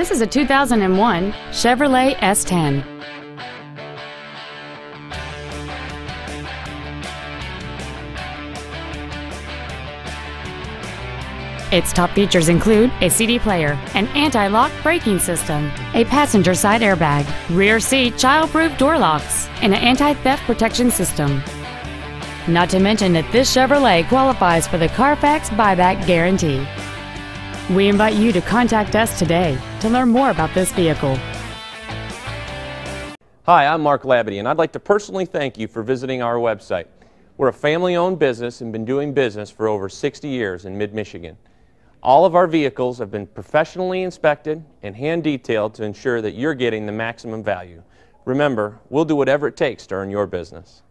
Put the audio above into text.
This is a 2001 Chevrolet S10. Its top features include a CD player, an anti-lock braking system, a passenger side airbag, rear seat child-proof door locks, and an anti-theft protection system. Not to mention that this Chevrolet qualifies for the Carfax buyback guarantee. We invite you to contact us today to learn more about this vehicle. Hi, I'm Mark Labadie, and I'd like to personally thank you for visiting our website. We're a family-owned business and been doing business for over 60 years in mid-Michigan. All of our vehicles have been professionally inspected and hand detailed to ensure that you're getting the maximum value. Remember, we'll do whatever it takes to earn your business.